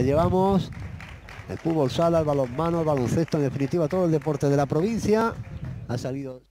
le llevamos el fútbol sala, el balonmano, el baloncesto, en definitiva todo el deporte de la provincia. Ha salido